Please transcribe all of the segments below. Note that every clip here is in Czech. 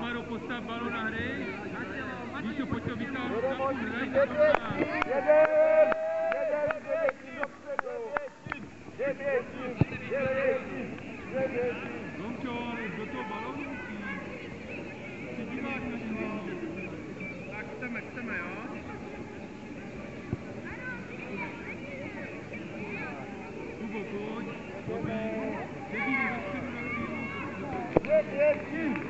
Maro, postav balón na hry. Vítu, pojď to vytáhnout. Jeden, jeden, jeden, jeden, Lomčo, do toho balónu musíš. Ty díváš na něho. Tak chceme, chceme, jo? Kubo, pojď. Debí, debí, debí, debí.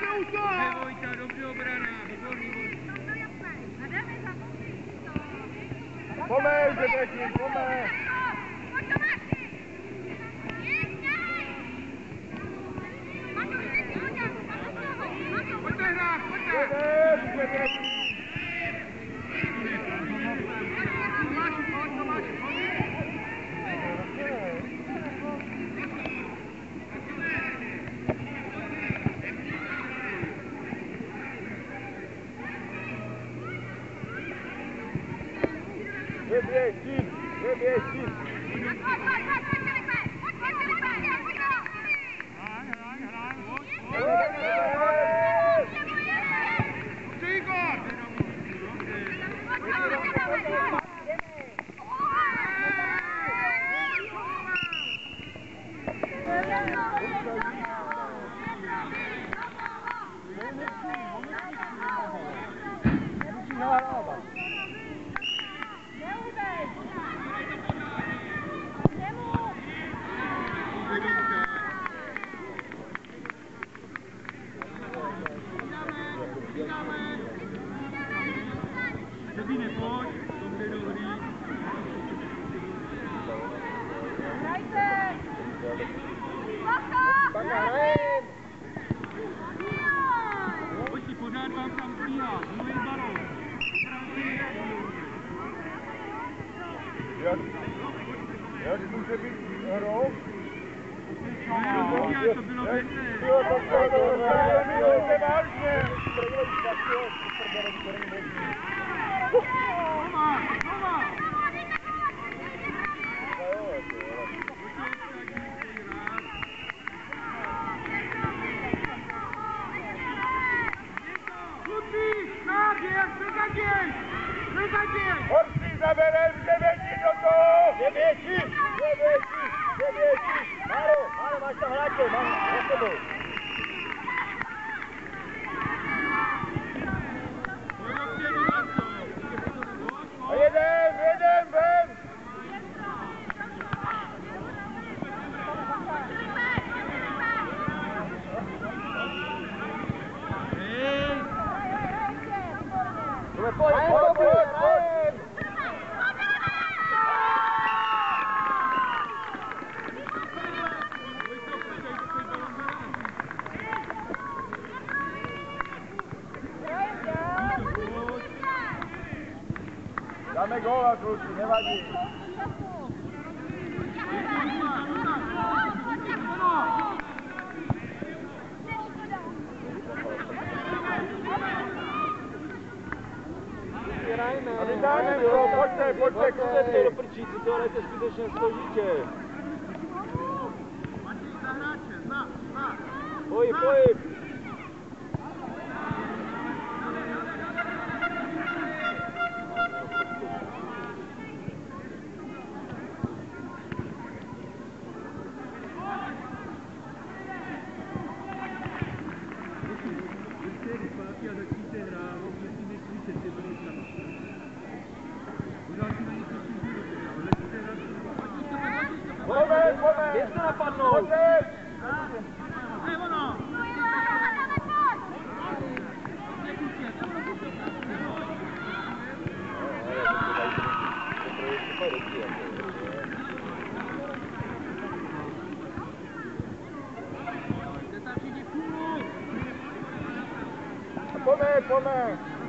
do toho! Nebojte, dobře obrana, výborný bod. Pomeň, Žebretník, pomeň! Pojďte hrát, pojďte! Pojďte, Žebretník! Thank you. Pojď pořád vám tam zbíhá, mluvím barou. Jak, jak může být hrou? No, to bylo vědné. Jo, to bylo vědné. Jo, to bylo vědné. Come on, come on. Nevadí. Ale dáme, bro, pojďte, pojďte, kudete do prčíci, to ale je to skutečně složitě. Pohyb, pohyb. Descana pa nou. Come, come.